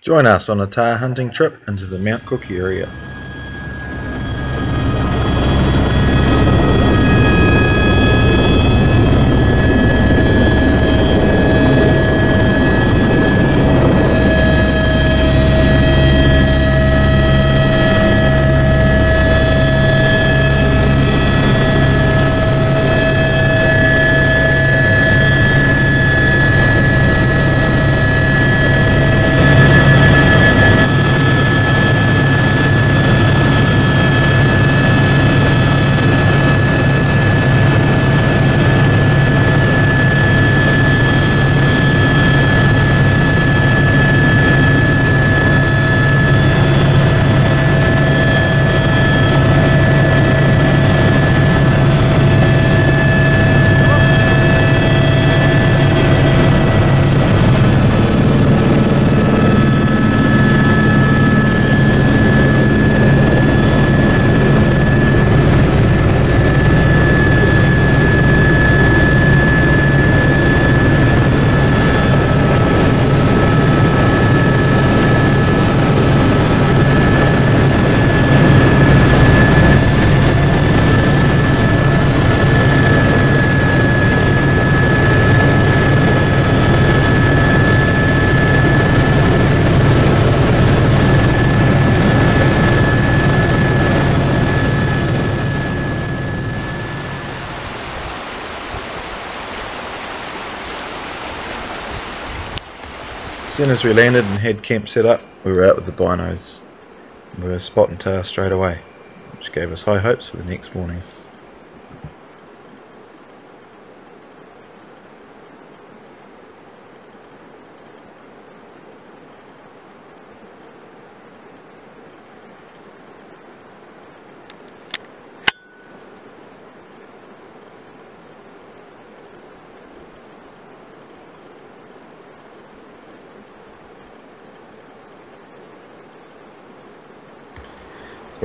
Join us on a tahr hunting trip into the Mount Cook area. Soon as we landed and had camp set up, we were out with the binos. We were spotting tahr straight away, which gave us high hopes for the next morning.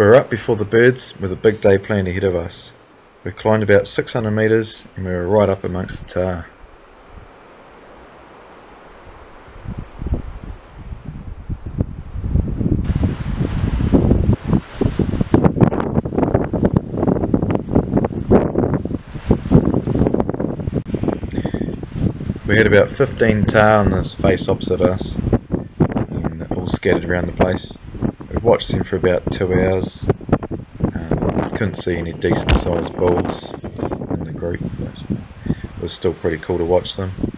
We were up before the birds with a big day planned ahead of us. We climbed about 600 metres and we were right up amongst the tahr. We had about 15 tahr on this face opposite us, and all scattered around the place. Watched them for about two hours. Um, couldn't see any decent sized bulls in the group, but it was still pretty cool to watch them.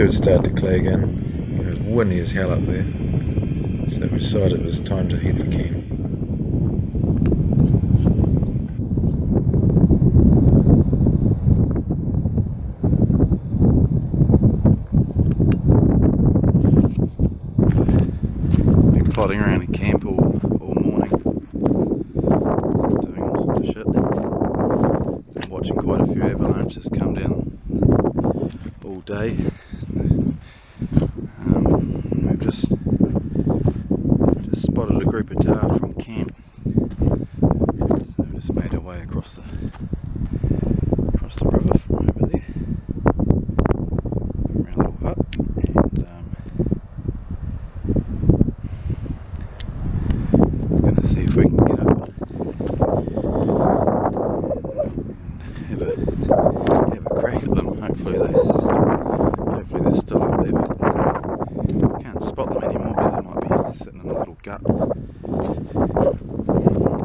Weather had started to clear again. It was windy as hell up there. So we decided it was time to head for camp. Been plodding around in camp all, all morning, doing all sorts of shit. Been watching quite a few avalanches come down all day. Um, we've just just spotted a group of tahr from camp, so we just made our way across the across the river from over there, from our little hut, and um, we're going to see if we can get up and have a have a crack at them. Hopefully they hopefully they're still up there, can't spot them anymore. But they might be sitting in a little gut.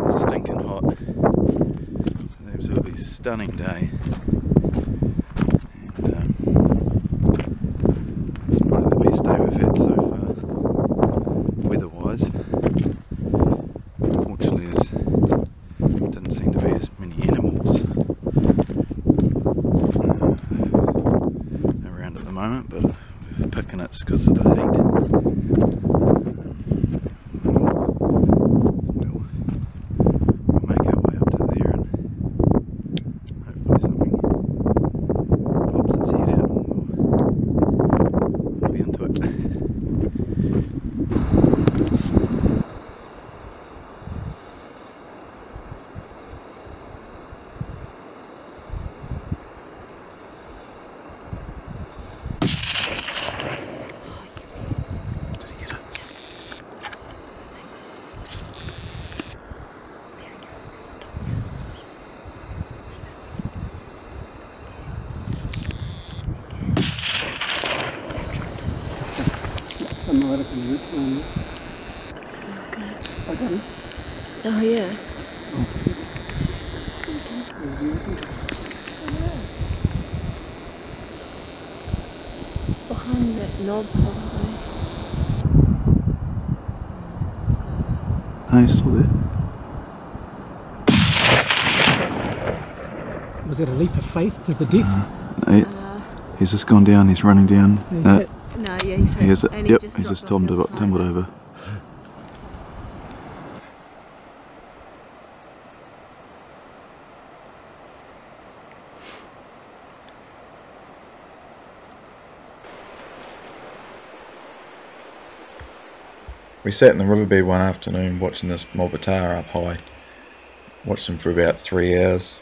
It's stinking hot. It's an absolutely stunning day. And um, it's probably the best day we've had so far, weather-wise. Unfortunately, there doesn't seem to be as many animals uh, around at the moment, but we're picking it because of the heat. We'll, we'll make our way up to there and hopefully something pops its head out and we'll, we'll be into it. Did he get it? Oh yeah. Behind that knob probably. No, he's still there. Was it a leap of faith to the death? No, Uh, he's just gone down, he's running down. Is No, it- no, yeah, he's he has it. and Yep, just he's just tumbled, tumbled over. We sat in the riverbed one afternoon watching this of up high. Watched them for about three hours.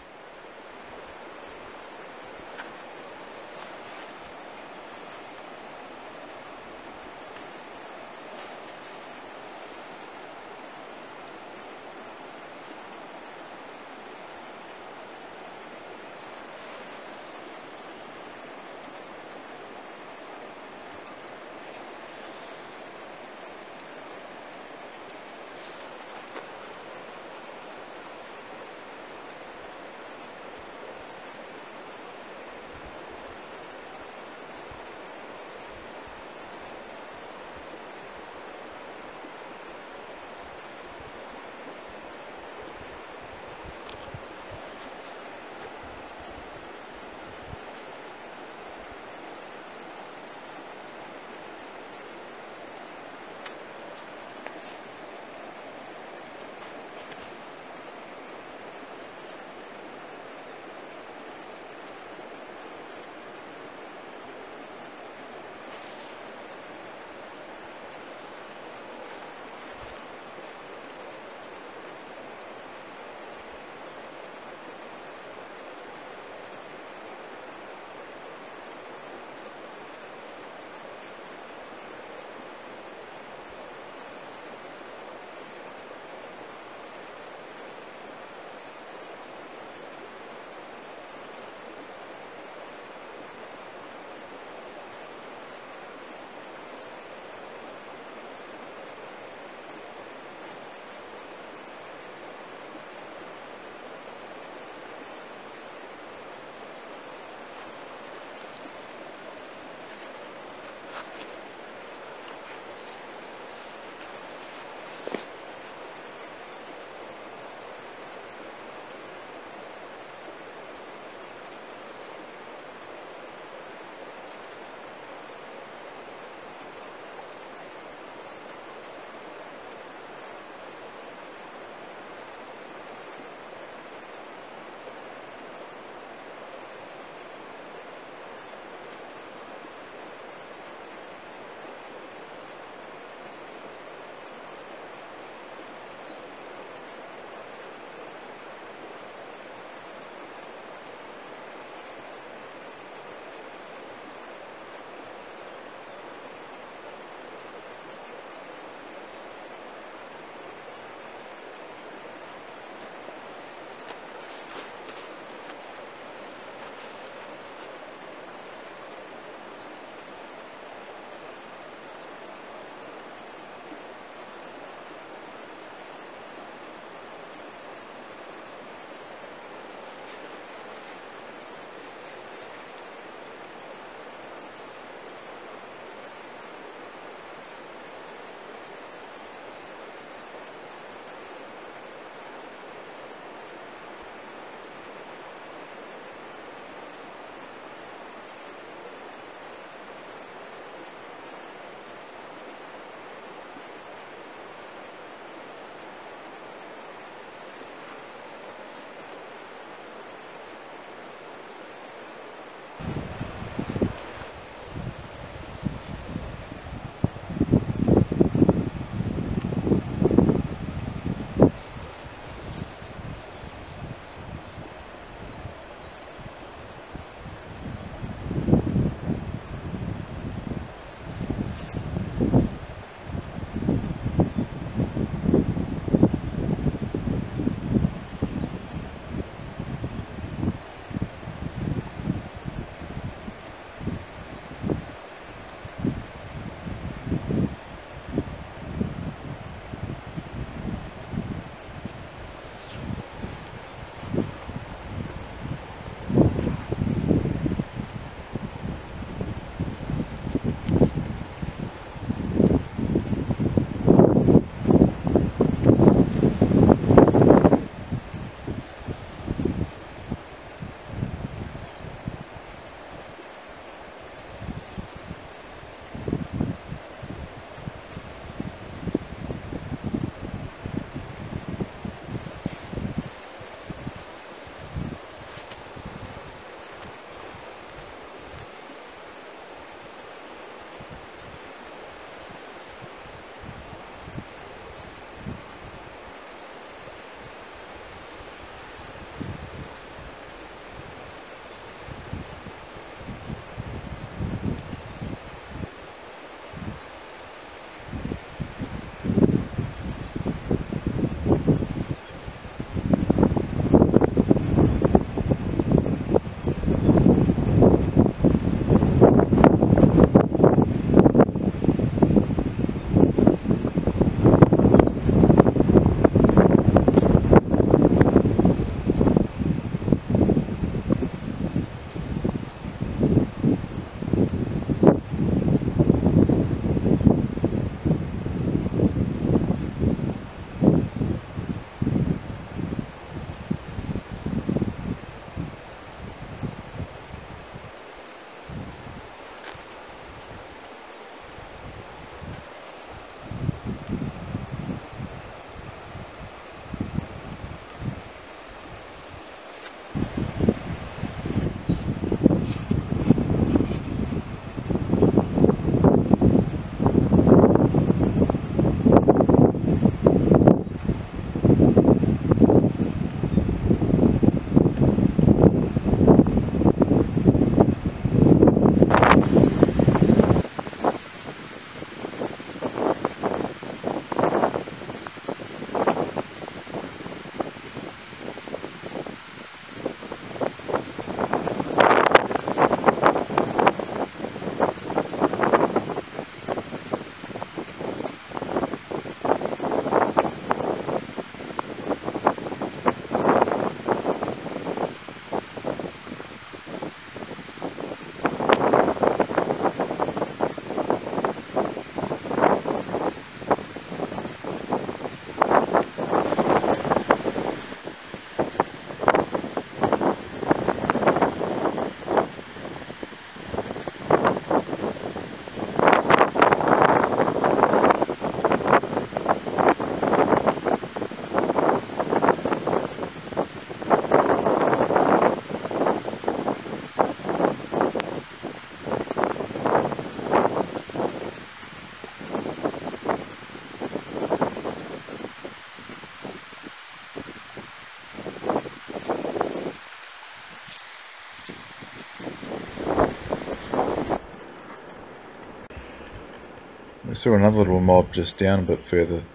We saw another little mob just down a bit further,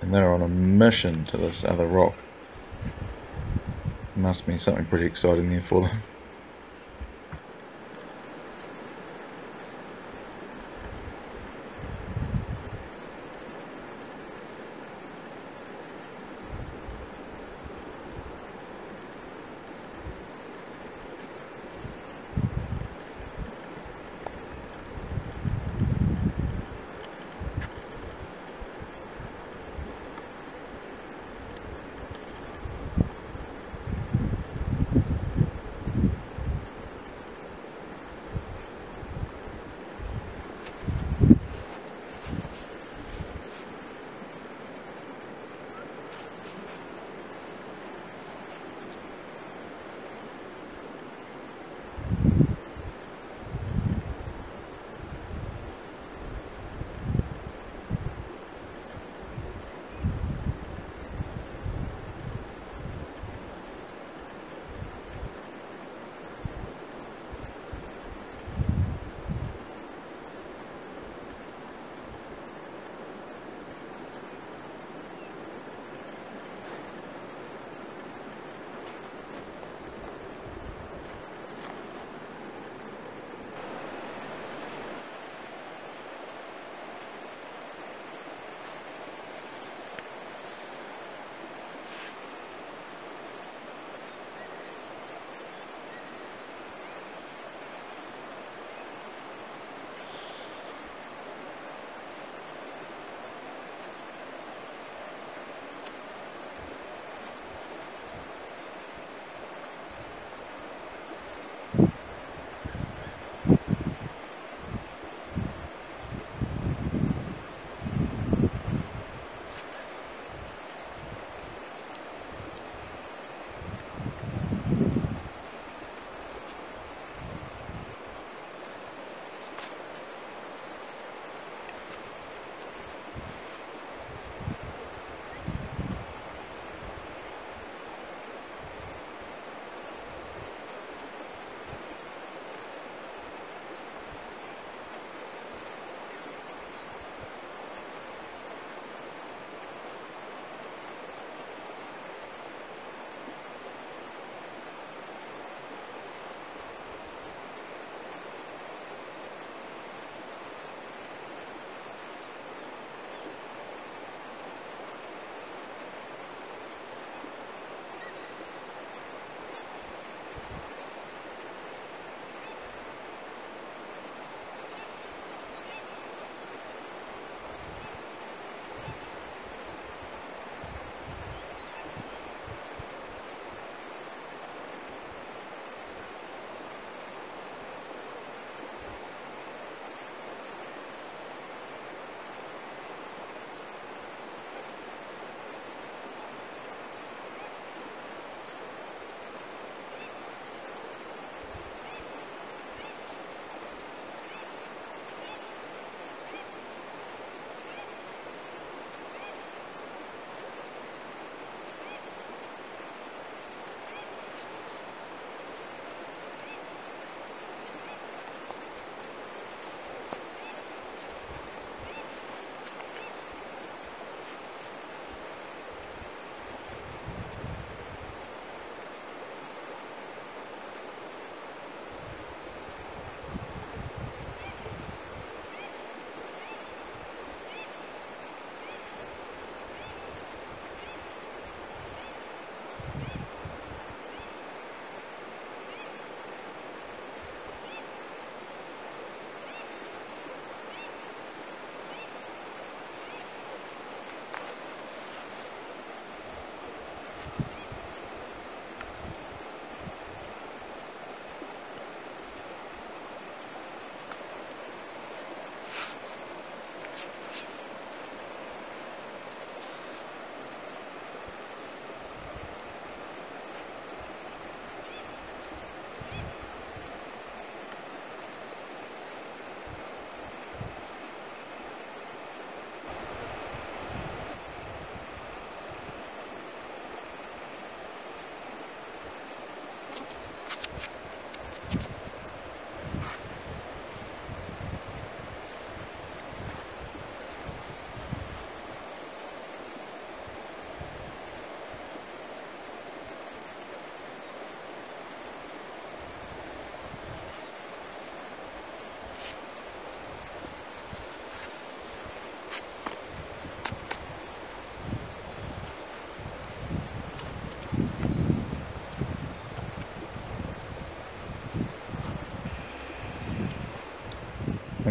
and they're on a mission to this other rock. Must be something pretty exciting there for them.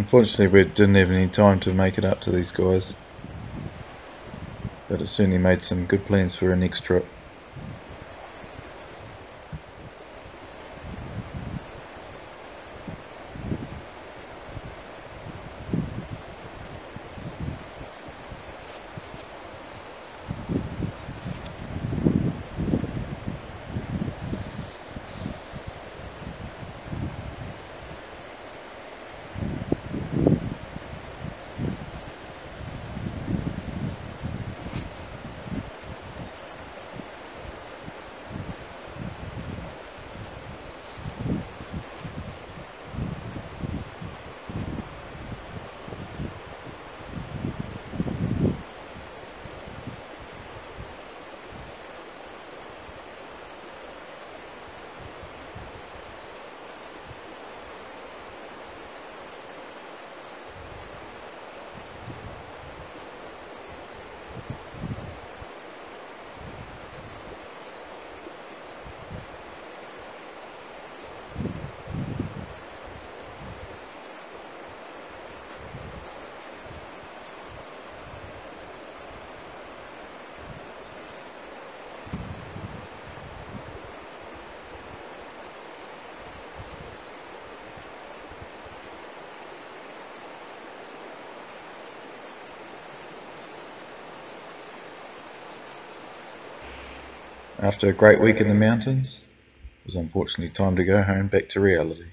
Unfortunately, we didn't have any time to make it up to these guys. But it certainly made some good plans for our next trip. After a great week in the mountains, it was unfortunately time to go home back to reality.